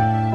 Bye.